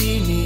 se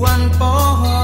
one for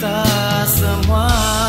kita semua